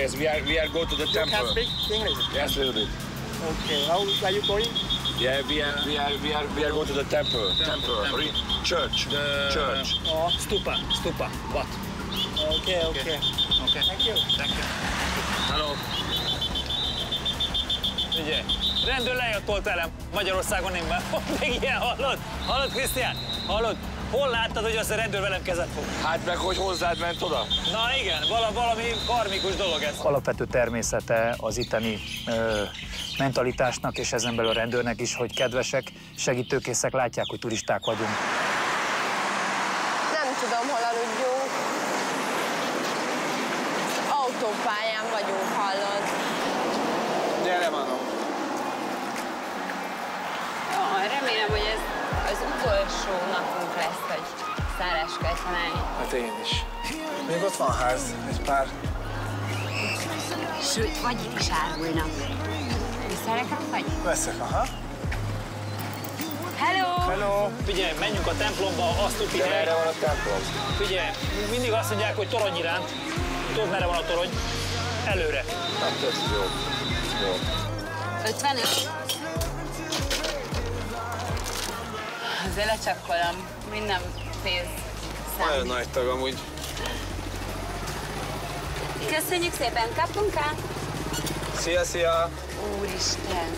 Uh, we are the. We are are go to the You can temple. speak English. Yes, little bit. Okay. How where you going? Yeah, we are we are we are we are go to the temple. Temple. Re- Church. Church. Oh. Stupa, stupa. What? Okay. Okay. Okay. Thank you. Thank you. Hello. Ugye, rendőr lejött tolt velem Magyarországon én már. Még ilyen hallod? Hallod, Krisztián? Hallod? Hol láttad, hogy az a rendőr velem kezet fog? Hát meg, hogy hozzád ment oda? Na igen, vala, valami karmikus dolog ez. Alapvető természete az itteni ö, mentalitásnak, és ezen belül a rendőrnek is, hogy kedvesek, segítőkészek, látják, hogy turisták vagyunk. Nem tudom, hol aludjunk. Autópályán vagyunk, hallod? Gyere, Mano. Ah, remélem, hogy ez az utolsó napunk lesz, hogy szállás kell találni. Hát én is. Még ott van ház, egy pár. Sőt, vagy is árulnak. Viszel nekem vagy? Veszek, aha. Hello! Hello. Figyelj, menjünk a templomba, azt tuti De merre van a templom? Figyelj, mindig azt mondják, hogy torony iránt. Tudod, merre van a torony? Előre. Hát ez jó. Jó. 55? Azért lecsakkolom. Minden pénz Nagyon számít. nagy tag amúgy. Köszönjük szépen, kaptunk át? Szia, szia. Úristen!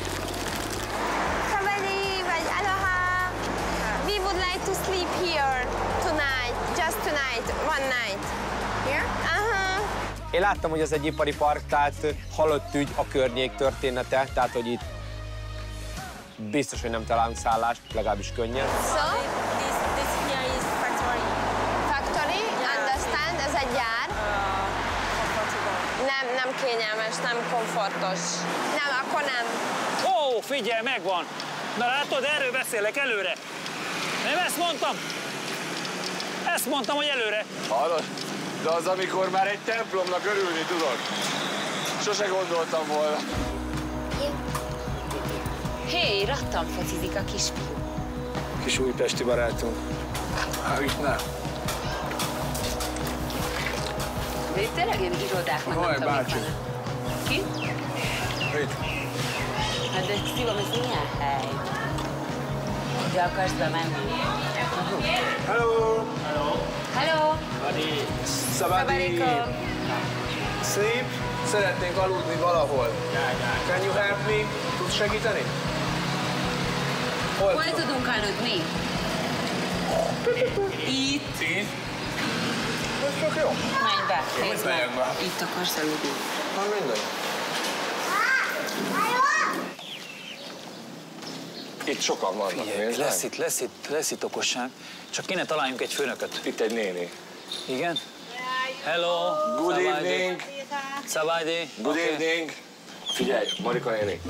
Kaveri, vagy aloha. We would like to sleep here tonight. Just tonight, one night. Here? Aha. Én láttam, hogy ez egy ipari park, tehát halott ügy a környék története, tehát hogy itt biztos, hogy nem találunk szállást, legalábbis könnyen. So, kényelmes, nem komfortos. Nem, akkor nem. Ó, figyelj, megvan. Na látod, erről beszélek, előre. Nem ezt mondtam? Ezt mondtam, hogy előre. Hallod? De az, amikor már egy templomnak örülni tudod. Sose gondoltam volna. Hé, hey, rattan focizik a kisfiú. Kis újpesti barátunk. Hát nem. De itt tényleg ilyen irodák vannak, Vaj, amik bácsi. Ki? Itt. Hát de szívom, ez milyen hely? De akarsz bemenni? Hello. Hello! Szabadi. Szabadikó! Sleep. Szeretnénk aludni valahol. Can you help me? Tudsz segíteni? Hol? Hol tudunk aludni? Itt. Itt. Ez csak jó. Menj be, nézd meg. Itt akarsz aludni. Na mindegy. Itt sokan vannak, Figyelj, lesz itt, lesz itt, lesz itt okosság. Csak kéne találjunk egy főnököt. Itt egy néni. Igen? Hello! Good Szabádi. evening. Szabádi. Good Oké. evening. Figyelj, Marika néni.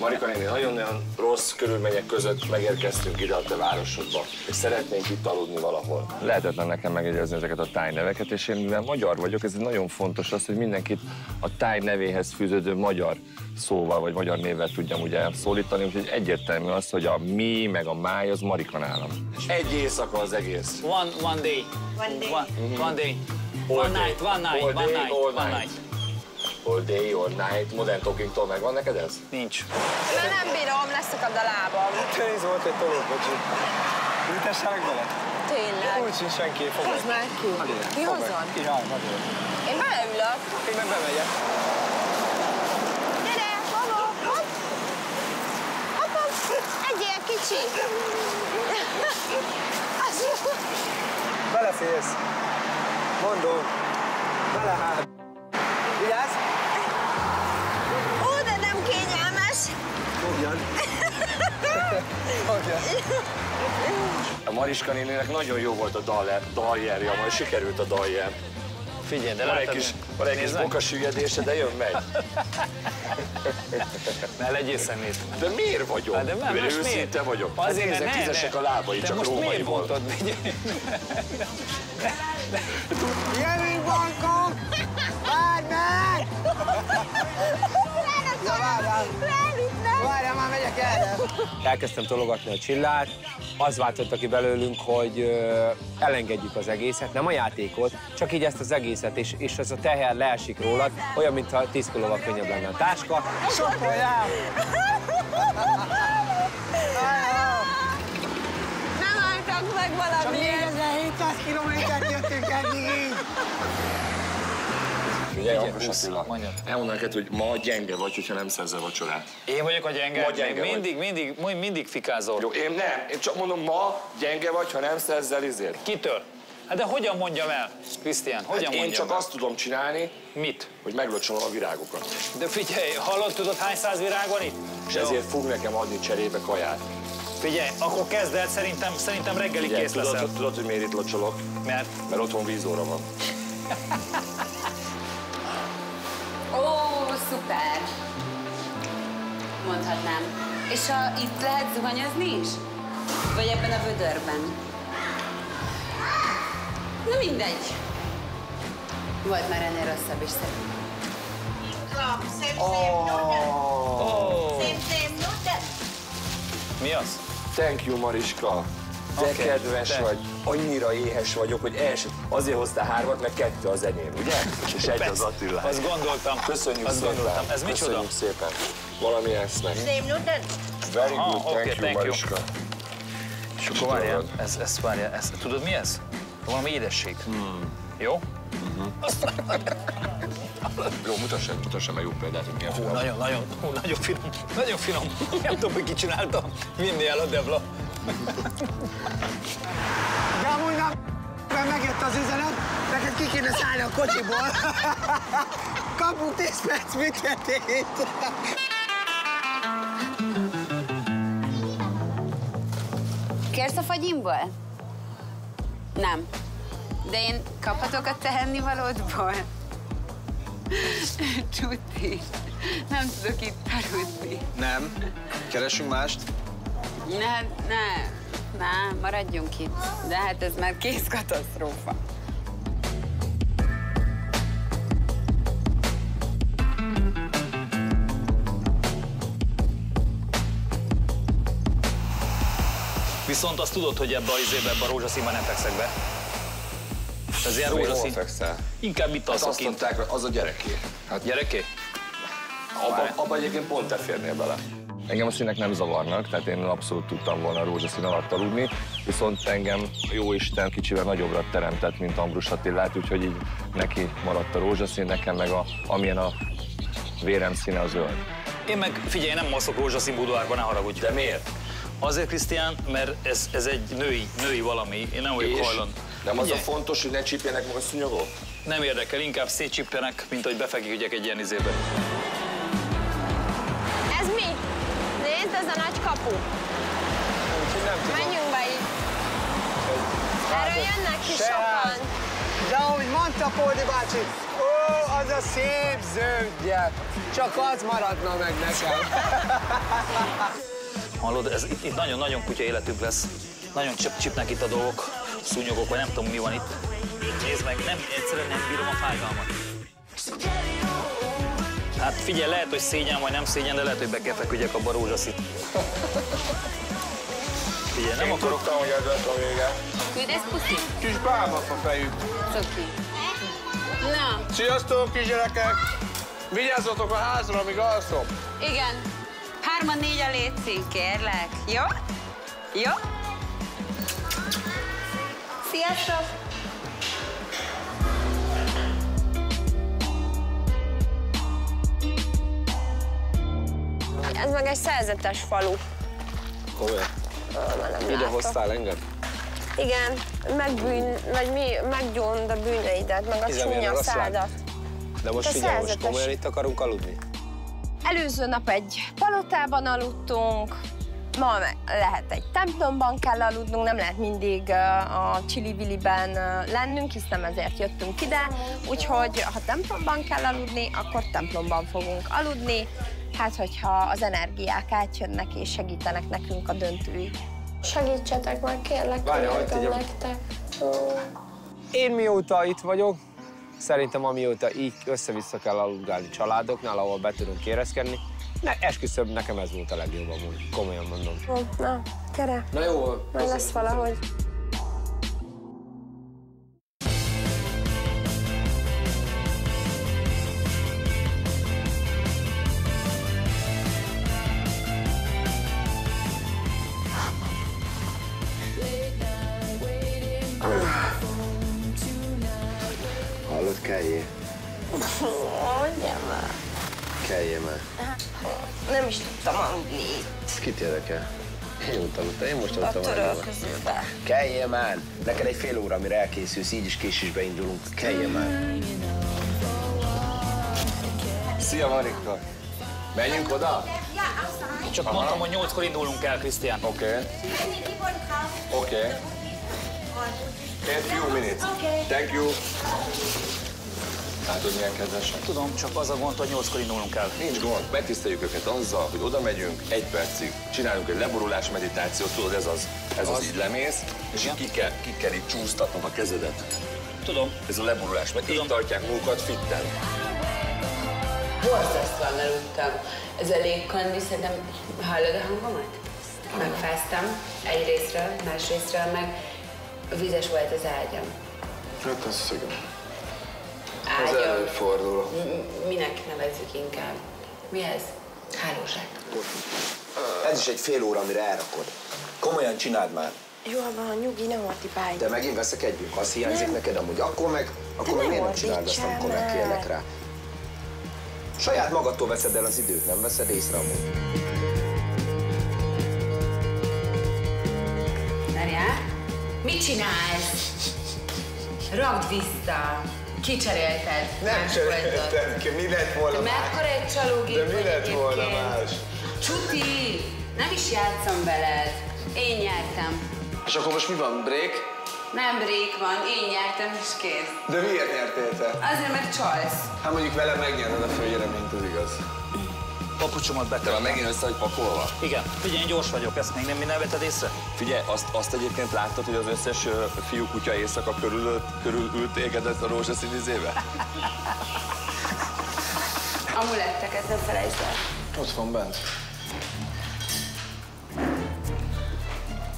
Marika néni, nagyon-nagyon rossz körülmények között megérkeztünk ide a te városodba, és szeretnénk itt aludni valahol. Lehetetlen nekem megjegyezni ezeket a tájneveket, és én mivel magyar vagyok, ez nagyon fontos az, hogy mindenkit a táj nevéhez fűződő magyar szóval, vagy magyar névvel tudjam ugye szólítani, úgyhogy egyértelmű az, hogy a mi, meg a máj, az Marika nálam. Egy éjszaka az egész. One, one day. One day. One, one day. All one night, one night, All one day, night, all one night. night. All day, all night, Modern Talking-tól megvan neked ez? Nincs. Na nem bírom, leszakad a lábam. Tényleg volt egy tolókocsi. Ültessenek bele? Tényleg. Úgy sincs senki, fogd Hozd már ki. Ki hozzon? Jaj, nagyon. Én beleülök. Én meg bemegyek. Gyere, Bobo, hopp. Hopp, hopp. Egyél, kicsi. Az jó. Beleférsz. Mondom. Bele hát. Vigyázz! A Mariska néninek nagyon jó volt a daller, daljerja, majd sikerült a daljer. Figyelj, de Van egy kis, van egy kis bokasüllyedése, de jön megy. Ne legyél szemét. De miért vagyok? Hát de Én most őszinte miért? vagyok. Azért, hát nézek, ne, tízesek ne. a lábai, Te csak most miért rómaiból. mondtad? Figyelj. Jövünk, bankok! Várj meg! Na várjál! Már megyek erre! elkezdtem tologatni a csillát, az váltotta ki belőlünk, hogy ö, elengedjük az egészet, nem a játékot, csak így ezt az egészet, és, és ez a teher leesik rólad, olyan, mintha 10 kilóval könnyebb lenne a táska. Sokkoljál! Nem álltak meg valamiért. 4700 kilométert jöttünk eddig így. Attila, elmondanám neked, hogy ma gyenge vagy, hogyha nem szerzel vacsorát. Én vagyok a gyenge. Ma gyenge vagy. mindig, mindig, mindig, mindig fikázol. Jó, én nem, én csak mondom, ma gyenge vagy, ha nem szerzel izért. Kitől? Hát de hogyan mondjam el, Krisztián? Hogyan Hát én mondjam csak el? azt tudom csinálni, Mit? hogy meglocsolom a virágokat. De figyelj, hallod, tudod hány száz virág van itt? És ezért fog nekem adni cserébe kaját. Figyelj, akkor kezd el, szerintem, szerintem reggelig Ugye, kész leszel. tudod, tudod, hogy miért itt locsolok? Mert Mert otthon vízóra van. Szuper! Mondhatnám. És a, itt lehet zuhanyozni is? Vagy ebben a vödörben? Na mindegy. Volt már ennél rosszabb is szerintem. mi az? Thank you, Mariska. Te Oké, kedves te. vagy. Annyira éhes vagyok, hogy els, azért hoztál hármat, meg kettő az enyém, ugye? És egy az Attila. Azt gondoltam. Köszönjük azt szépen. gondoltam. Ez micsoda? Köszönjük szépen. Valami esznek. Very Aha, good, oké, thank you, thank you. Mariska. És akkor várjál, ez, ez, várjál, ez, tudod mi ez? Valami édesség. Hmm. Jó? Jó, mutassad, mutassad meg jó példát, hogy milyen finom. nagyon, nagyon, hú, nagyon finom, nagyon finom. Nem tudom, hogy ki csinálta. Vinni el a Devla. De amúgy nem mert megjött az üzenet, neked ki kéne szállni a kocsiból. Kapunk 10 perc büntetét. Kérsz a fagyimból? Nem. De én kaphatok a tehennivalódból? Csuti. Nem tudok itt aludni. Nem. Keresünk mást. Ne, ne, ne, maradjunk itt. De hát ez már kész katasztrófa. Viszont azt tudod, hogy ebbe a izébe, ebbe a rózsaszínben nem fekszek be. Ez ilyen Hol rózsaszín. fekszel? Inkább itt Hát alszok azt kint. mondták, hogy az a gyereké. Hát Gyereké? abba, abba egyébként pont te férnél bele. Engem a színek nem zavarnak, tehát én abszolút tudtam volna rózsaszín alatt aludni, viszont engem jó Isten kicsivel nagyobbra teremtett, mint Ambrus Attillát, úgyhogy így neki maradt a rózsaszín, nekem meg a, amilyen a vérem színe a zöld. Én meg, figyelj, nem alszok rózsaszín buduárban, ne haragudj. De miért? Azért, Krisztián, mert ez, ez egy női, női valami. Én nem vagyok hajlandó. nem az a Figyelj, fontos, hogy ne csípjenek meg a szúnyogok? Nem érdekel, inkább szétcsippenek, mint hogy befeküdjek egy ilyen izébe. Kapu. Úgyhogy nem tudom. Menjünk be így. Erről jönnek ki sokan. De ahogy mondta Pódi bácsi, ó, az a szép zöld gyep. Csak az maradna meg nekem. Hallod, ez itt, itt nagyon-nagyon kutya életünk lesz. Nagyon csip, csipnek itt a dolgok, szúnyogok, vagy nem tudom mi van itt. Nézd meg, nem, egyszerűen nem bírom a fájdalmat. Hát figyelj, lehet, hogy szégyen vagy nem szégyen, de lehet, hogy be kell feküdjek abba a rózsaszít. Figyelj, nem Én akarok... tudtam, hogy ez lesz a vége. Küldesz puszi? Kis bálma a fejük. Cuki. Na, Sziasztok, kisgyerekek! Vigyázzatok a házra, amíg alszom. igen. Hárman négy a létszín, kérlek. Jó? Jó? Sziasztok! Ez meg egy szerzetes falu. Komolyan. Ide hoztál engem? Igen, megbűn, vagy mi, meggyónd a bűneidet, meg a csúnya szádat. De most Te figyelj, most komolyan itt akarunk aludni? Előző nap egy palotában aludtunk, ma lehet egy templomban kell aludnunk, nem lehet mindig a Csili-Viliben ö, lennünk, hisz nem ezért jöttünk ide, úgyhogy ha templomban kell aludni, akkor templomban fogunk aludni, hát hogyha az energiák átjönnek és segítenek nekünk a döntői. Segítsetek meg, kérlek, Várja, hogy nektek. Én mióta itt vagyok, szerintem amióta így össze-vissza kell aludgálni családoknál, ahol be tudunk érezkedni, Ne, esküszöm, nekem ez volt a legjobb amúgy. Komolyan mondom. Na, gyere, Na jó, majd lesz valahogy. Törölközőbe. Keljél már! Neked egy fél óra, amire elkészülsz, így is késésbe indulunk. Keljél már! Szia Marika! Menjünk oda? Csak mondtam, hogy nyolckor indulunk el, Krisztián. Oké. Okay. Oké. Okay. In few minutes. Thank you. Látod, milyen kedvesek? Tudom, csak az a gond, hogy nyolckor indulunk el. Nincs gond, megtiszteljük őket azzal, hogy oda megyünk, egy percig, csinálunk egy leborulás meditációt, tudod, ez az, ez az, így lemész, és így ki kell, ki kell így csúsztatnod a kezedet. Tudom. Ez a leborulás, mert így tartják magukat fitten. Borzasztóan aludtam. Ez a légkondi, szerintem hallod a hangomat? Megfáztam egy részről, más részről, meg vizes volt az ágyam. Hát ez szigorú. Ez Ágyam. előfordul. M- Minek nevezzük inkább? Mi ez? Hálózsák. Ez is egy fél óra, amire elrakod. Komolyan csináld már. Jól van, nyugi, nem ordibálj. De megint veszekedjünk, az hiányzik Nem. neked amúgy. Akkor meg, akkor meg nem miért nem csinálod azt, amikor megkérlek rá? Saját magadtól veszed el az időt, nem veszed észre amúgy. Várjál. Mit csinálsz? Rakd vissza. Kicserélted. Nem cseréltem ki, mi lett volna Te más? mekkora egy csalógép De mi lett volna más? Csuti, nem is játszom veled. Én nyertem. És akkor most mi van, break? Nem break van, én nyertem és kész. De miért nyertél te? Azért, mert csalsz. Hát mondjuk velem megnyerted a főnyereményt, az igaz. Papucsomat már betettem. megint össze vagy pakolva? Igen, figyelj, én gyors vagyok, ezt még nem, nem vetted észre? Figyelj, azt, azt egyébként láttad, hogy az összes fiú kutya éjszaka körül, körülült téged ezt a rózsaszín izébe? Amuletteket nem felejtsd el. Ott van bent.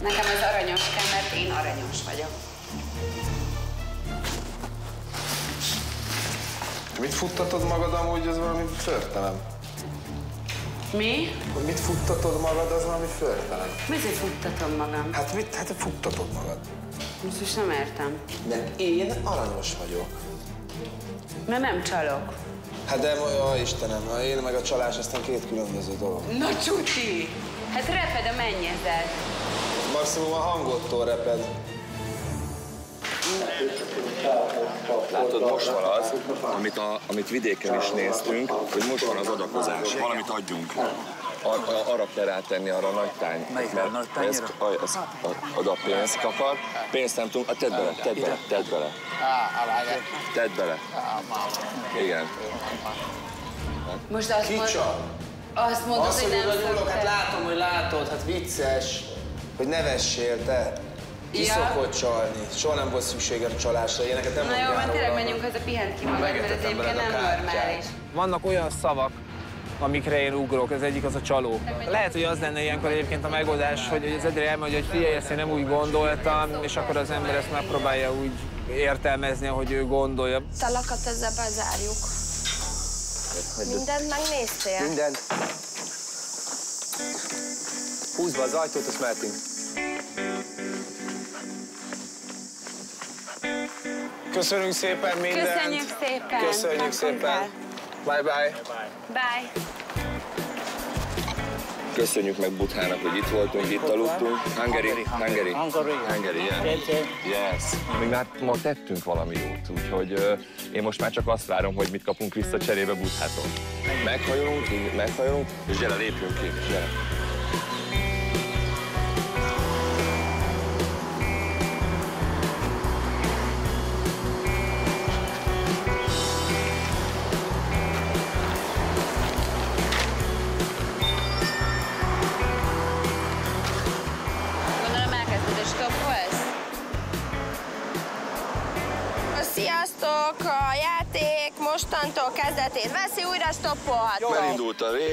Nekem ez aranyos kell, mert én aranyos vagyok. Mit futtatod magad amúgy, ez valami förtelem. Mi? Mit futtatod magad, az valami förtelem. Miért futtatom magam? Hát mit, hát futtatod magad. Most is nem értem. Mert én aranyos vagyok. Mert nem csalok. Hát de, ó, Istenem, a én meg a csalás aztán két különböző dolog. Na csuti! Hát reped a mennyezet. Maximum a hangottól reped. Látod, most van az, amit, a, amit vidéken is néztünk, hogy most az adakozás. Valamit adjunk. Ar, arra kell rátenni arra a nagy tány. Melyikre? A nagy tányéra? ez, a, ez, a, oda pénzt akar. Pénzt nem tudunk. Tedd bele, tedd bele, tedd bele. Tedd bele. Igen. Most azt. Kicsa. Azt mondod, Azt, hogy nem nyúlok, hát látom, hogy látod, hát vicces. Hogy ne vessél te. Ki Ja. szokott csalni? Soha nem volt szükséged a csalásra, ilyeneket nem Na jó, van, tényleg róla. menjünk haza, pihent ki magad, mert ez egyébként nem normális. Vannak olyan szavak, amikre én ugrok, az egyik az a csaló. Lehet, hogy az lenne ilyenkor egyébként a megoldás, hogy az Edri elmondja, hogy figyelj, ezt én nem úgy gondoltam, és akkor az ember ezt megpróbálja úgy értelmezni, ahogy ő gondolja. Talakat ezzel bezárjuk. Mindent megnéztél? Mindent. Húzd be az ajtót, és mehetünk. Köszönjük szépen mindent. Köszönjük szépen. Köszönjük szépen. Bye bye. Bye. Köszönjük meg Buthának, hogy itt voltunk, itt aludtunk. Hungary, Hungary. Hungary. Hungary, yeah. Yes. Még már ma tettünk valami jót, úgyhogy ö, én most már csak azt várom, hogy mit kapunk vissza cserébe Buthától. Meghajolunk, meghajolunk, és gyere, lépjünk ki, gyere.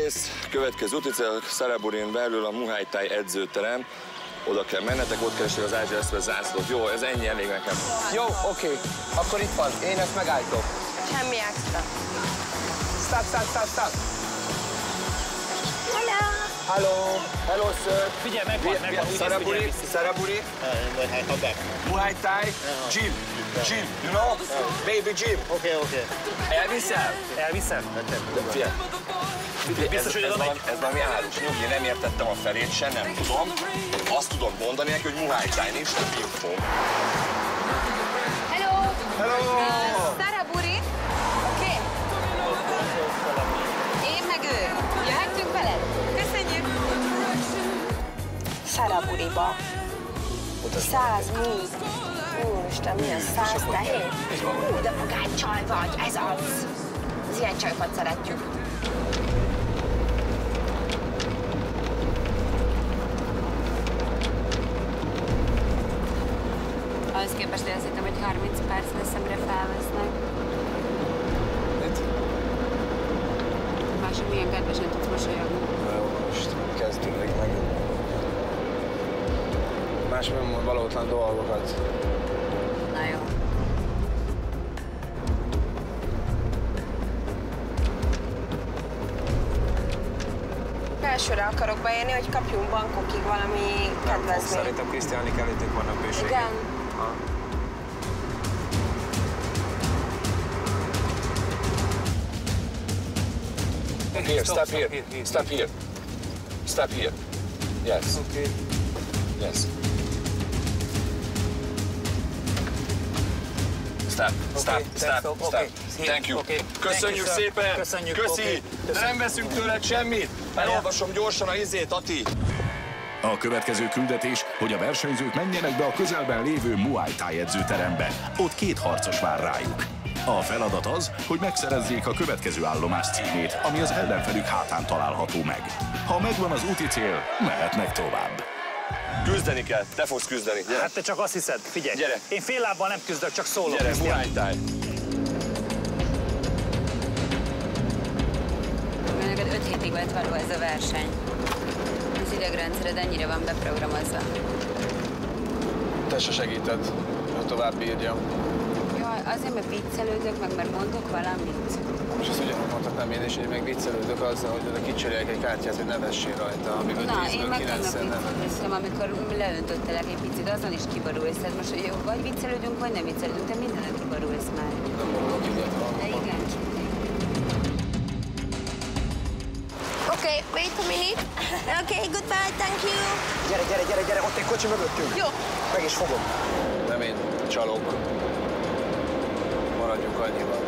Rész, következő úticél Szaraburin belül a Muay Thai edzőterem. Oda kell mennetek, ott keresni az Ázsia Express zászlót. Jó, ez ennyi elég nekem. Jó, oké. Akkor itt van. Én ezt megállítom. Semmi extra. Stop, stop, stop, stop. Hello! Hello. Hello, sir. Figyelj, megvan, megvan, elviszi. Saraburi. Muay Thai, gym. Gym, you know? Baby gym. Oké, oké. Elviszel? Elviszem? Figyelj. Biztos, ez, hogy ez, oda valami, ez valami árus. Nyugi, nem értettem a felét, sem nem tudom. Azt tudom mondani neki, hogy Muay Thai, nincs több infóm. Hello! Hello. Saraburi. Oké? Én meg ő. Jöhetünk veled? Köszönjük! Saraburiba. 100 mi? Úristen, mi az? 100 tehén? Ú, de magány csaj vagy, ez az! Az ilyen csajokat szeretjük. Képest én azt hittem, hogy 30 perc lesz, amire felvesznek. Mások milyen kedvesen tudsz mosolyogni. Na jó, most kezdjük meg megint. Más nem mond valótlan dolgokat. Na jó. Elsőre akarok beérni, hogy kapjunk bankokig valami kedvezményt. Szerintem Krisztiánik előttünk vannak bőségek. Igen. Here, stop here. Stop here. Stop here. Yes. Okay. Yes. Stop, stop, Okay, stop, stop, stop. okay. Thank you. Okay. Köszönjük Thank you, sir. szépen. Köszönjük, Köszi. nem veszünk tőled semmit. Elolvasom gyorsan a izét, Ati. A következő küldetés, hogy a versenyzők menjenek be a közelben lévő Muay Thai edzőterembe. Ott két harcos vár rájuk. A feladat az, hogy megszerezzék a következő állomás címét, ami az ellenfelük hátán található meg. Ha megvan az úti cél, mehetnek tovább. Küzdeni kell. Te fogsz küzdeni. Gyere. Hát te csak azt hiszed, figyelj. Gyere. Én fél lábbal nem küzdök, csak szólok. Gyere. Mert neked 5 hétig lett való ez a verseny. Az idegrendszered ennyire van beprogramozva. Te se segíted, ha tovább bírjam. Azért, mert viccelődök, meg mert mondok valamit. És ezt ugyanúgy mondhatnám én is, hogy még viccelődök azzal, hogy oda kicserélek egy kártyát, hogy ne vessél rajta, amíg a Na, én 10-ből meg 9 tegnap nem. amikor leöntöttelek egy picit, azon is kiborulsz. Tehát most jó, vagy viccelődünk, vagy nem viccelődünk, te mindenet kiborulsz már. Nem mondok ilyet. De igen, csak Okay, wait a minute. Okay, goodbye, thank you. Gyere, gyere, gyere, gyere, ott egy kocsi mögöttünk. Jó. Meg is fogom. Nem én, csalók. Maradjunk annyiban.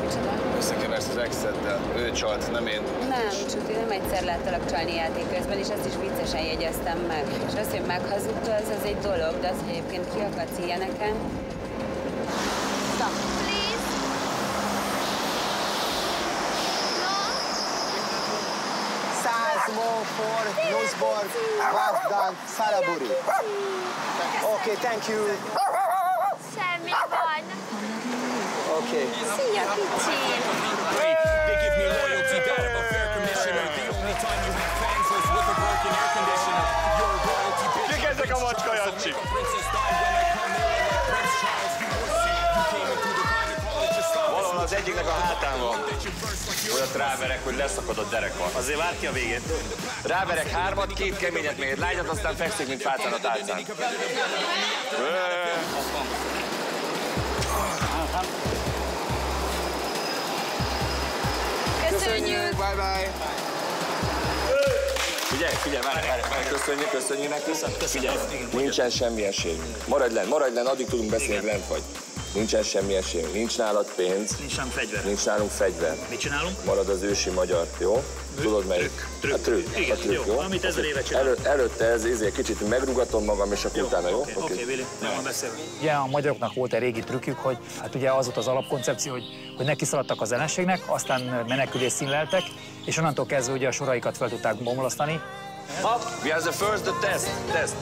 micsoda. Összekeversz az ex-eddel. Ő csalt, nem én. Nem, Csuti, nem egyszer láttalak csalni játék közben, és ezt is viccesen jegyeztem meg. És az, hogy meghazudta, az, az egy dolog, de az, hogy egyébként kiakadsz ilyeneken, Stop, please. No. Száz more for Nussborg, Wolfgang, Saraburi. Okay, thank you. Semmi baj. Okay. Szia, kicsi. They give me loyalty, that of a fair commissioner. The only time you have fans was with a broken air conditioner. You're a royalty bitch. Kik ezek a macska Jancsi? Valahol az egyiknek a hátán van. Olyat ráverek, hogy leszakad a dereka. Azért vár ki a végén. Ráverek hármat, két keményet, még egy lágyat, aztán fekszik, mint fácán a tálcán. Köszönjük. Bye bye. Figyelj, figyelj, várj, várj, várj, köszönjük, köszönjük neki. Figyelj, nincsen semmi esélyünk. Maradj lenn, maradj lenn, addig tudunk beszélni, hogy lent vagy. Nincsen semmi esélyünk. Nincs nálad pénz, Nincs sem fegyver. nincs nálunk fegyver. Mit csinálunk? Marad az ősi magyar, jó? Tudod melyik? Trükk, A trükk. Igen, a trükk, jó, amit ezer éve csinálunk. Elő, előtte ez izé, kicsit megrugatom magam, és akkor utána, jó? Oké, oké, Vili, meg van beszélve. Ugye a magyaroknak volt egy régi trükkük, hogy hát ugye az volt az alapkoncepció, hogy, hogy neki szaladtak az ellenségnek, aztán menekülés színleltek, és onnantól kezdve ugye a soraikat fel tudták bomlasztani. We are the first the test, test.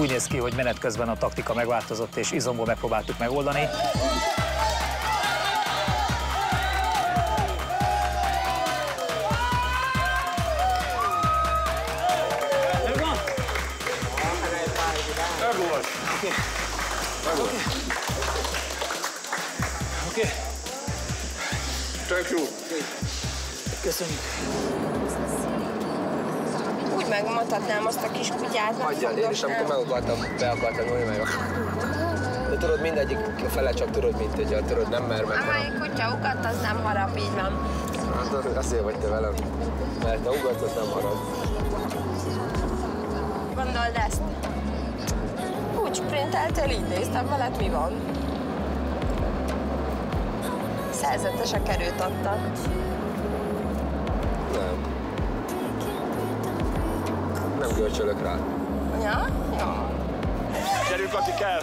Úgy néz ki, hogy menet közben a taktika megváltozott, és izomból megpróbáltuk megoldani. Oké. Megvolt. Oké. Thank you. Köszönjük. Megmutatnám azt a kis kutyát, Hagyjad, én is amikor meg akartam, be akartam nyúlni meg. De tudod, mindegyik fele csak tudod, mint hogyha tudod, nem mer meg. Amelyik kutya ugat, az nem harap, így van. Hát azért vagy te velem. Mert ha ugatsz, az nem marad. Gondold ezt. Úgy sprinteltél, így néztem veled, mi van? Szerzetesek erőt adtak. Görcsölök rá. Ja? Jó. Gyerünk, aki kell.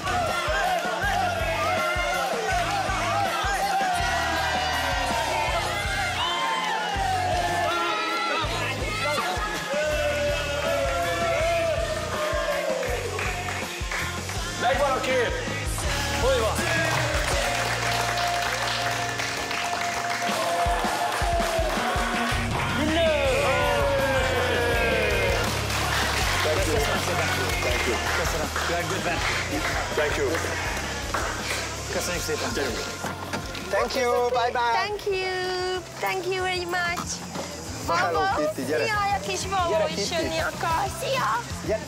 Man. Thank you. Köszönjük szépen. Gyerünk. Thank you, bye bye. Thank you. Thank you very much. Hello, Kitty, gyere. Jaj, a kis Gyere, is jönni akar. Szia!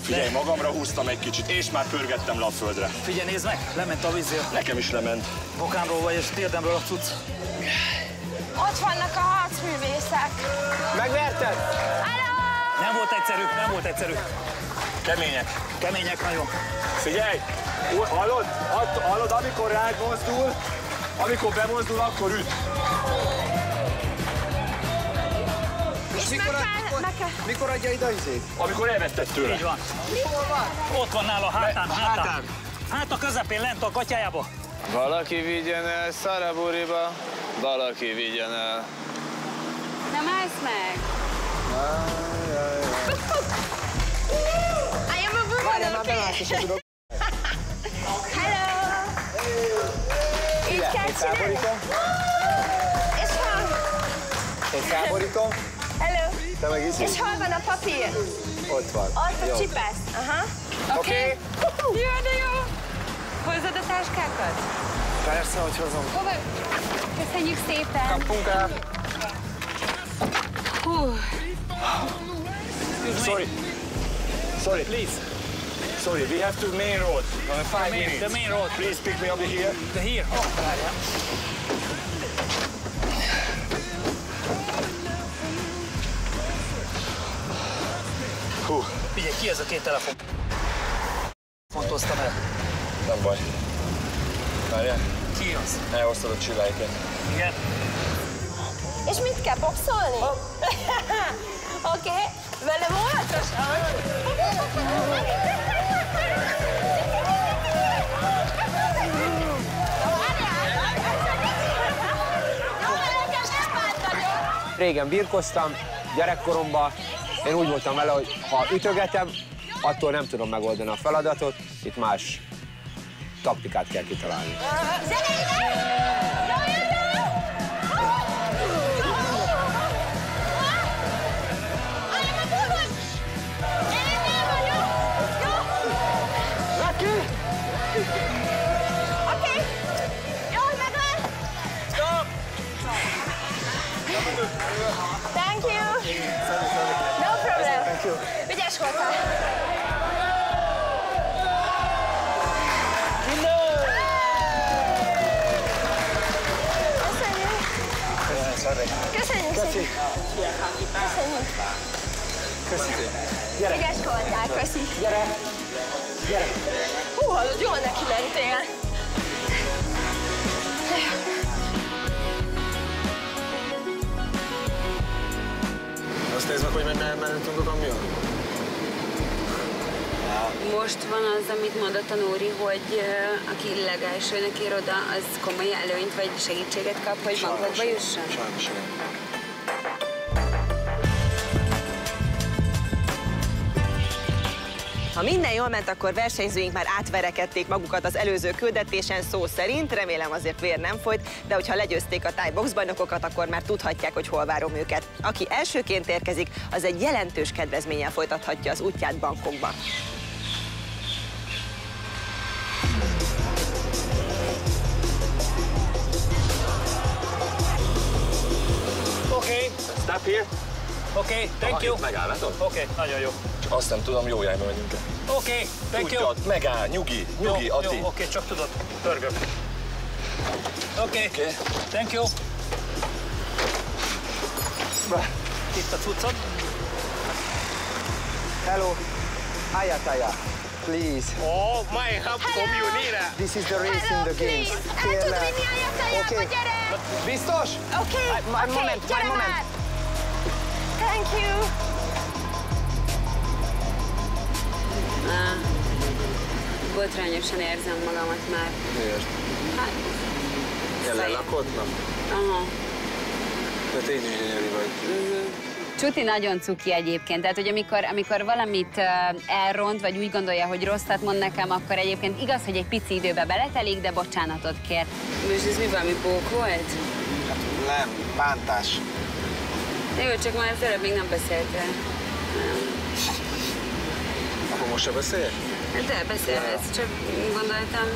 Figyelj, magamra húztam egy kicsit, és már pörgettem le a földre. Figyelj, nézd meg, lement a vízért. Nekem is lement. Bokámról vagy, és térdemről a cucc. Ott vannak a harcművészek. Megverted? Nem volt egyszerű, nem volt egyszerű. Kemények. Kemények nagyon. Figyelj! Ú, Hallod? Att- Hallod, amikor rád mozdul, amikor bemozdul, akkor üt. És meg mikor, kell, mikor, meg kell. mikor adja ide izét? Amikor elveszted tőle. Így van. Hol van? Ott van nála, hátán, A hátán. hátán. Hát a közepén, lent a katyájába. Valaki vigyen el Szaraburiba, valaki vigyen el. Nem állsz meg? I Hello! Így kell csinálni? És hol? én felborítom, Hello! te meg izé. És hol van a papír? Ott van. Ott Jó. a csipesz. Aha. Oké. Jó, de jó. Hozzad a táskákat? Persze, hogy hozom. Hova? Köszönjük szépen. Kapunk el. Hú, Sorry. Sorry. Please. Sorry, we have to main road. Uh, five main- minutes. the main road. Please pick me up here. De here. Oh, várjál. Hú, Figyelj, ki ez a két telefon? Fontoztam el. nem baj. Várjál, Ki az? elhoztad a csilláikat. Igen. És mit kell boxolni? Oké, okay. velem óvatosan. Régen birkoztam, gyerekkoromban én úgy voltam vele, hogy ha ütögetem, attól nem tudom megoldani a feladatot, itt más taktikát kell kitalálni. Oké, Köszönjük szépen. Köszönjük. Gyere. Ügyes voltál, köszi. Gyere. Gyere. Hú, hallod, jól neki mentél. Azt nézd meg, hogy menni mentünk a kamion. most van az, amit mondott a Nóri, hogy uh, aki legelsőnek ér oda, az komoly előnyt vagy segítséget kap, hogy bankokba jusson? Sajnos igen. Ha minden jól ment, akkor versenyzőink már átverekedték magukat az előző küldetésen szó szerint, remélem azért vér nem folyt, de hogyha legyőzték a Thai box bajnokokat, akkor már tudhatják, hogy hol várom őket. Aki elsőként érkezik, az egy jelentős kedvezménnyel folytathatja az útját Bangkokba. Oké, Stop here. oké, thank you. Itt megáll, látod? Oké, nagyon jó. Azt nem tudom, jó irányba megyünk el. Oké, okay, thank you. megáll, nyugi, nyugi, jó, Ati. Jó, oké, okay, csak tudod, pörgök. Oké, okay. okay. thank you. Itt a cuccod. Hello, Ayataya, please. Oh, my help from you, Nira. This is the race Hello, in the please. games. El tud vinni Ayataya, okay. gyere! Biztos? Oké, okay. okay. moment, okay, moment. Thank you. Botrányosan érzem magamat már. Miért? Hát, Jelen lakodnak? aha. Te így is gyönyörű vagy. Csuti nagyon cuki egyébként, tehát hogy amikor, amikor valamit uh, elront, vagy úgy gondolja, hogy rosszat mond nekem, akkor egyébként igaz, hogy egy pici időbe beletelik, de bocsánatot kér. Most ez mi valami bók volt? Nem, bántás. Jó, csak már az előbb még nem beszéltél. Akkor most se beszéljek? Hát De beszélhetsz, csak gondoltam,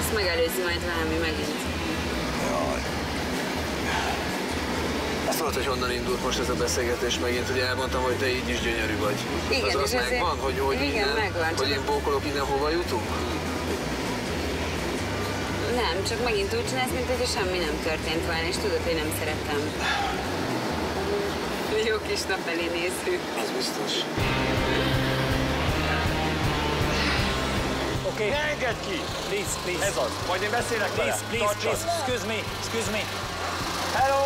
ezt megelőzi majd valami megint. Jaj. Azt tudod, hogy honnan indult most ez a beszélgetés megint, hogy elmondtam, hogy te így is gyönyörű vagy. Igen, az az és megvan, hogy, hogy igen, innen, megvan, hogy én bókolok innen hova jutunk? Nem, csak megint úgy csinálsz, mint hogy semmi nem történt volna, és tudod, hogy nem szeretem. Jó kis nap elé nézzük. Az biztos. Oké. Ne engedd ki! Please, please. Ez az. Majd én beszélek vele. Please, please, Tartsad. please. Excuse me, excuse me. Hello!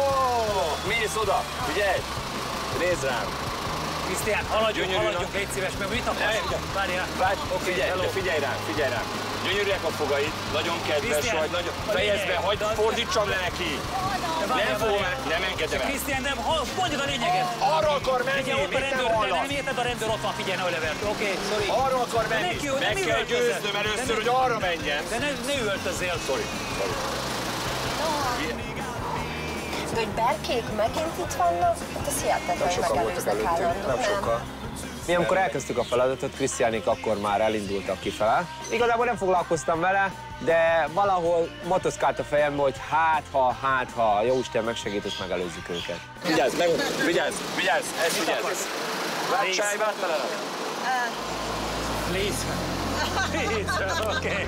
Mész oda! Figyelj! Nézd rám! Krisztián, haladjunk, haladjunk, légy szíves, mert mit? Ne, Várjál. Várj, Oké, figyelj, hello. de figyelj rám, figyelj rám. Gyönyörűek a fogaid, nagyon kedves Krisztián, vagy, nagyon... a Fejezd be, hagyd, fordítsam le neki! De Nem fogom, nem engedem el. Krisztián, nem, ha- mondjad a lényeget. Arra akar menni, Figyelj, ott a rendőr, hallasz? nem érted, a rendőr ott van, figyelj, ne levert. Oké, sorry. Arra akar De menni. neki, Meg nem kell győznöm először, De ne- hogy arra menjen. De ne, ne üvöltözzél. Sorry, sorry. De hogy berkék megint itt vannak, hát ez hihetetlen, hogy megelőznek állandóan. Nem. Mi amikor elkezdtük a feladatot, Krisztiánik akkor már elindultak kifele. Igazából nem foglalkoztam vele, de valahol motoszkált a fejembe, hogy hát ha, hát ha, jó Isten megsegít, és megelőzzük őket. Vigyázz, meg, vigyázz, vigyázz, ezt vigyázz. Vágsáj, vágtalanak. Please. Please, oké.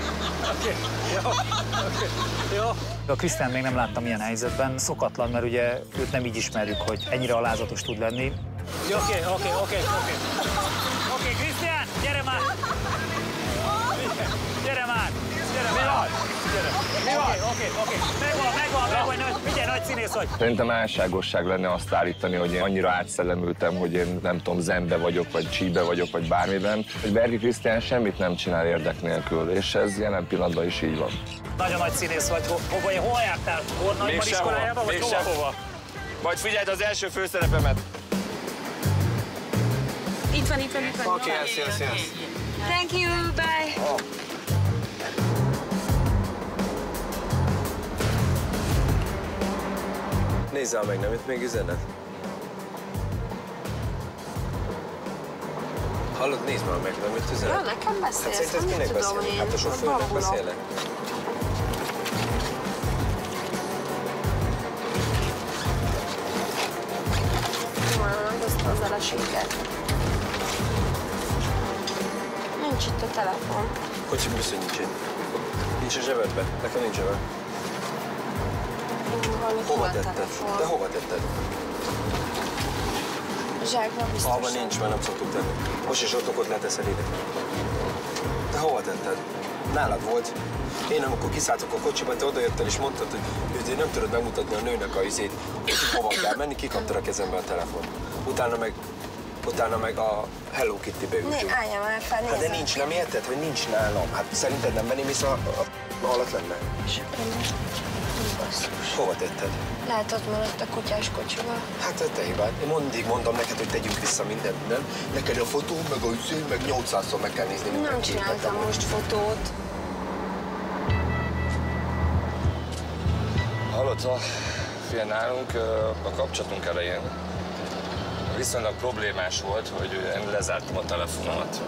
Oké, jó. Oké, jó. A Krisztián még nem láttam ilyen helyzetben. Szokatlan, mert ugye őt nem így ismerjük, hogy ennyire alázatos tud lenni. Oké, oké, oké, oké. Oké, Krisztián, gyere már! Gyere már! Gyere Mi van? Gyere. Oké, oké, oké. Megvan, megvan, megvan, nagy, figyelj, nagy színész vagy. Szerintem álságosság lenne azt állítani, hogy én annyira átszellemültem, hogy én nem tudom, zenbe vagyok, vagy csíbe vagyok, vagy bármiben. Hogy Bergi Krisztián semmit nem csinál érdek nélkül, és ez jelen pillanatban is így van. Nagyon nagy színész vagy. Ho- Hova, hova jártál? Hol, Még sehova, vagy még hova? sehova. Majd figyeld az első főszerepemet. Itt van, itt van, itt van. Oké, yes, yes, yes. Thank you, bye. Nézzál meg, nem itt még üzenet? Hallod, nézd már meg, nem itt üzenet? Ja, nekem Hát beszélsz, szerinted nem kinek tudom beszélek? én. Hát a sofőrnek Babulok. beszélek? Nem hozta az Nincs itt a telefon. Bizony nincs itt. Nincs a zsebedben. Nekem nincs zsebed. Valami Hova tetted? De hova tetted? Zsákban biztos. Nincs, mert nem szoktuk tenni. Most is ott okot leteszed ide. De hova tetted? Nálad volt. Én amikor kiszálltok a kocsiba, te odajöttél és mondtad, hogy hogy nem tudod megmutatni a nőnek a izét, hogy hova kell menni, kikaptad a kezembe a telefon. Utána meg, utána meg a Hello Kitty-be Né, ültünk. álljam el fel, Hát de nincs, nem érted, hogy nincs nálam? Hát szerinted nem venném észre, a, a, alatt lenne? Basszus. Hova tetted? Lehet ott maradt a kutyás kocsival. Hát a te hibád. Én mindig mondom neked, hogy tegyünk vissza mindent, nem? Neked a fotó, meg a üző, meg 800-szor meg kell nézni Nem csináltam most fotót. Hallott, a, figyelj, nálunk a kapcsolatunk elején viszonylag problémás volt, hogy lezártam a telefonomat.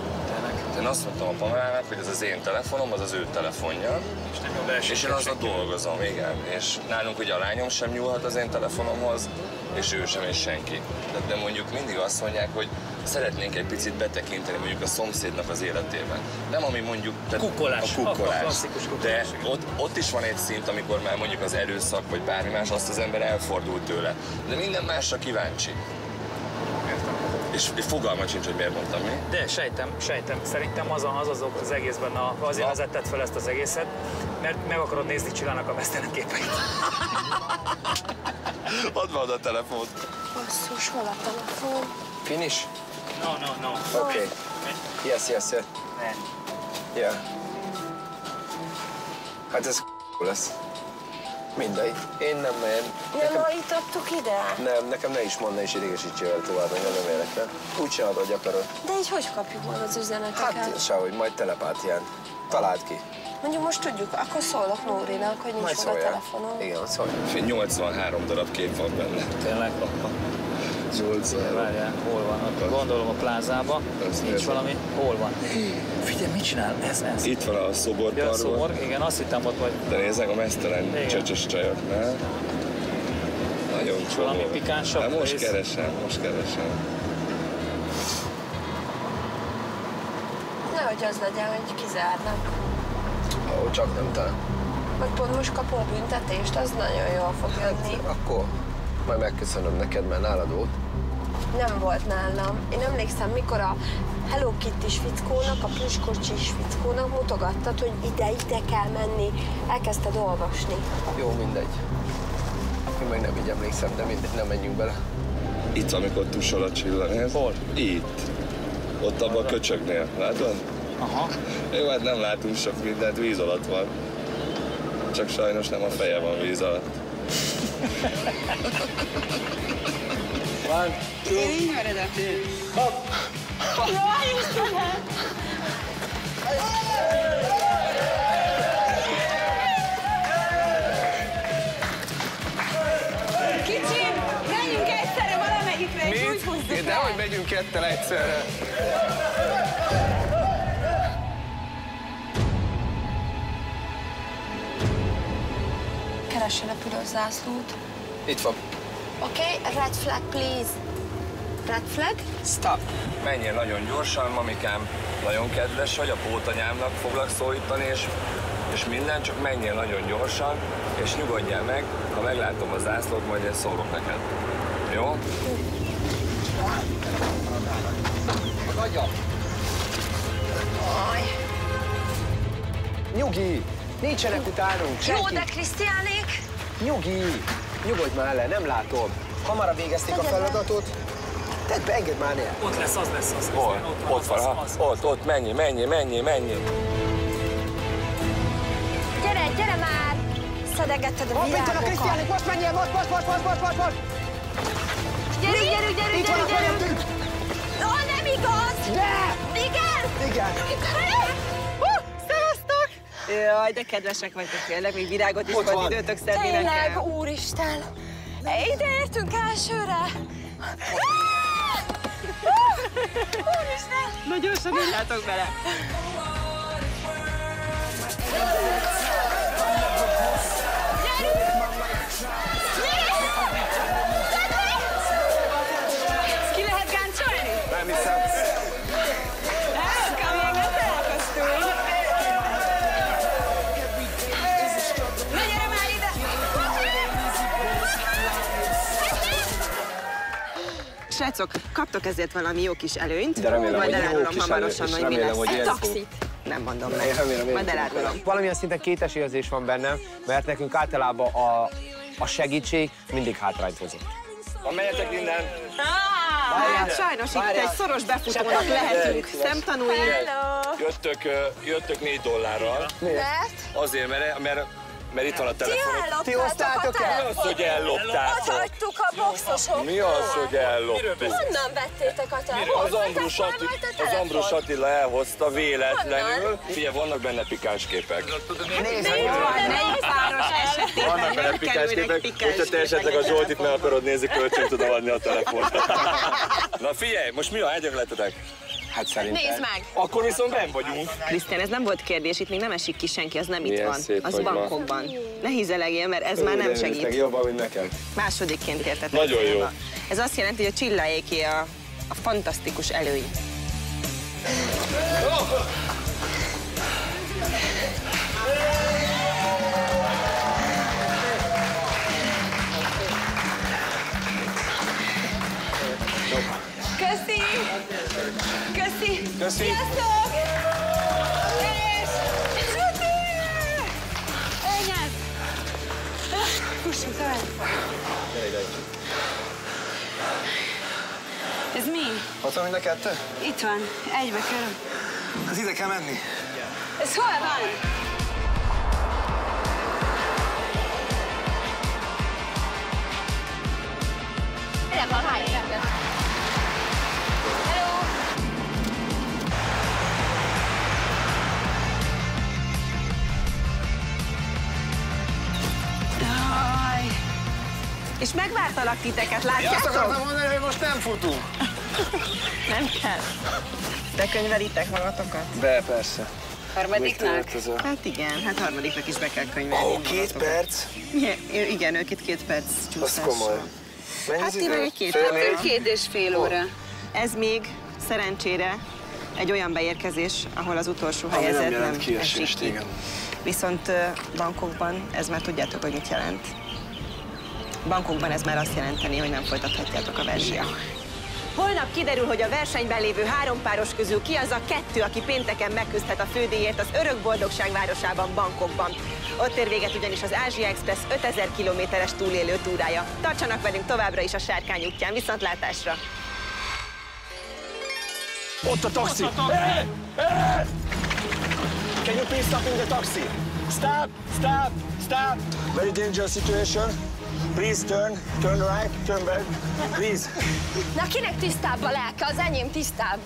Én azt mondtam a Pamelának, hogy ez az én telefonom, az az ő telefonja. És nem És én azzal dolgozom, igen. És nálunk ugye a lányom sem nyúlhat az én telefonomhoz, és ő sem, és senki. De, de mondjuk mindig azt mondják, hogy szeretnénk egy picit betekinteni mondjuk a szomszédnak az életében. Nem ami mondjuk... tehát Kukkolás. A A kukkolás. klasszikus De ott, ott is van egy szint, amikor már mondjuk az erőszak, vagy bármi más, azt az ember elfordul tőle. De minden másra kíváncsi. És fogalma sincs, hogy miért mondtam mi. De sejtem, sejtem. Szerintem az a- az, az, ok az egészben, a, azért vezetted fel ezt az egészet, mert meg akarod nézni Csillának a képeit. Ott van a telefon. Basszus, hol a telefon? Finish? No, no, no. Okay. Yes, yes, yes. Yeah. Hát ez lesz. Mindegy. Én nem megyem. Nem hajítottuk ide? Nem, nekem ne is mondd, ne is idegesítsél el tovább, hogy nem érdekel. Úgy csinálod, hogy akarod. De így hogy kapjuk meg az üzeneteket? Hát sehogy, majd telepátián. Találd ki. Mondjuk most tudjuk, akkor szólok Nórinak, hogy nincs Majd meg a telefonom. Igen, szólj. Fél 83 darab kép van benne. Tényleg? Várjál, hol van? Ott gondolom a plázába. Ez Nincs ez. valami. Hol van? Figyelj, mit csinál? Ez, ez. Itt van a Ja, szoborparban. szomor, igen, azt hittem ott vagy. De nézzek a mesztelen csöcsös csajoknál. Nagyon csomó. Valami pikánsabb Hát most rész? keresem, most keresem. Nehogy az legyen, hogy kizárnak. Ó, csak nem te. Vagy pont most kapunk büntetést, az nagyon jól fog jönni. Akkor majd megköszönöm neked, mert nálad volt. Nem volt nálam. Én emlékszem, mikor a Hello Kitty-s fickónak, a pluskocsis fickónak mutogattad, hogy ide-ide kell menni. Elkezdted olvasni. Jó, mindegy. Én meg nem így emlékszem, de mindegy, nem menjünk bele. Itt, amikor tusol a csilla, nézd. Hol? Itt. Ott abban a köcsögnél, látod? Aha. Jó, hát nem látunk sok mindent, víz alatt van. Csak sajnos nem a feje van víz alatt. One, Kicsim, menjünk egyszerre valamelyikre, és úgy húzzuk Mit? De hogy megyünk ketten egyszerre? Keresse repülő zászlót. Itt van. Oké, okay, red flag, please. Red flag? Stop. Menjél nagyon gyorsan, mamikám. Nagyon kedves vagy, a pótanyámnak foglak szólítani, és, és minden, csak menjél nagyon gyorsan, és nyugodjál meg, ha meglátom a zászlót, majd én szólok neked. Jó? Nyugi! Nincsenek utánunk, senki! Jó, de Krisztiánék? Nyugi! Nyugodj már le, nem látom. Hamarabb végezték a Tegye le. feladatot. Tedd be, engedd már el. Ott lesz, az lesz, az. Hol? Krisztián, Ott az, van, az, az. Ott, ott, menjél, menjél, menjél, menjél. Gyere, gyere már! Szedegetted a Hopp, itt van a virágokat. Krisztiánik, most menjél, most, most, most, most, most, most, most! Gyerünk, gyerünk, gyerünk, gyerünk, Jaj, de kedvesek vagytok tényleg, még virágot is volt időtök szedni Tényleg, nekem. úristen! Ide értünk elsőre! Úristen! Na gyorsan írjátok bele. Srácok, kaptok ezért valami jó kis előnyt. De remélem, Majd elárulom hamarosan, hogy mi lesz. hogy Egy taxit. Nem mondom meg. Én remélem, Majd elárulom. Valamilyen szinten kétesérzés van bennem, mert nekünk általában a, a segítség mindig hátrányt hozott. Ha menjetek innen, Hát sajnos itt egy szoros befutónak lehetünk szemtanúi. jöttök, jöttök négy dollárral. Mert? Azért, mert, mert mert itt van a Ti telefon. Ti hoztátok a el? Mi az, hogy elloptátok? Ott hagytuk a boxosoktól. Mi az, hogy elloptuk? Honnan vettétek a telefont? Az Ambrus, Atti, az Ambrus telefon? Attila elhozta véletlenül. Figyelj, vannak benne pikáns képek. Nézd, Jó, Melyik páros esetében Vannak benne pikáns képek, hogyha te esetleg a Zsoltit meg akarod nézni, kölcsön tudom adni a telefont. Na figyelj, most mi a hegyögletetek? Hát szerintem. Nézd meg! Akkor viszont benn vagyunk. Krisztián, ez nem volt kérdés, itt még nem esik ki senki, az nem itt Milyen van. szép Az bankokban. Ne hízelegjél, mert ez már nem segít. Jobban, mint nekem. Másodikként értetek. Nagyon jó. Ez azt jelenti, hogy a csilláéké a, a fantasztikus előny. Köszi! Köszi! Sziasztok! És... Anyád! Fussunk tovább. Ez mi? Ott van mind a kettő? Itt van. Egybe kerül. Az ide kell menni. Ez hol van? És megvártalak titeket, Azt látjátok? akartam mondani, hogy most nem futunk. Nem kell. De könyvelitek magatokat? De persze. Harmadiknak? Hát igen, hát harmadiknak is be kell könyvelni. Ó, két perc? Igen, igen, ők itt két perc Az csúszás. komoly. Mennyi Hát az ti meg egy két perc. év? Két és fél óra. Ez még szerencsére egy olyan beérkezés, ahol az utolsó Ami nem helyezett jelent nem kiesést, esik ki. igen. Viszont bankokban ez már tudjátok, hogy mit jelent. Bankokban ez már azt jelenteni, hogy nem folytathatjátok a versenyt. Holnap kiderül, hogy a versenyben lévő három páros közül ki az a kettő, aki pénteken megküzdhet a fődíjért az Örök Boldogság városában, Bankokban. Ott ér véget ugyanis az Ázsia Express 5000 kilométeres túlélő túrája. Tartsanak velünk továbbra is a sárkány útján. Viszontlátásra! Ott a taxi! Hey! Hey! Can you please stop in the taxi? Stop! Stop! Stop! Very dangerous situation. Please turn, turn right, turn back. Please. Na kinek tisztább a lelke? Az enyém tisztább.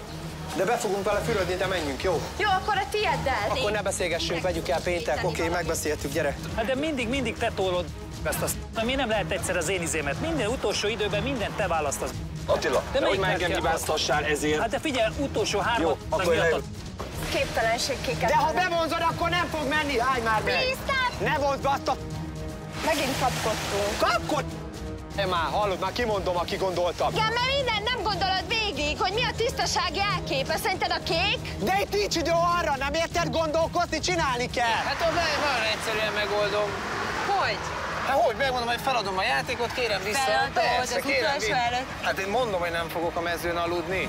De be fogunk vele fürödni, de menjünk, jó? Jó, akkor a tieddel. Akkor ne beszélgessünk, vegyük el péntek, oké, megbeszéltük, gyere. Hát de mindig, mindig te tólod ezt a Na mi nem lehet egyszer az én izémet? Minden utolsó időben mindent te választasz. Attila, De de hogy már engem hibáztassál ezért. Hát de figyelj, utolsó három. Jó, akkor. Képtelenség kiket. De ha bevonzod, akkor nem fog menni, állj már meg! Please! Ne vonzd be azt a... Megint kapkodtunk. Kapkod! Én már hallod, már kimondom, aki gondoltam. Igen, mert minden nem gondolod végig, hogy mi a tisztasági elképe. Szerinted a kék? De itt nincs idő arra, nem érted gondolkodni, csinálni kell. Hát ott nagyon egyszerűen megoldom. Hogy? Hát hogy, megmondom, hogy feladom a játékot, kérem vissza. Feladod, Persze, az kérem utolsó előtt. Hát én mondom, hogy nem fogok a mezőn aludni.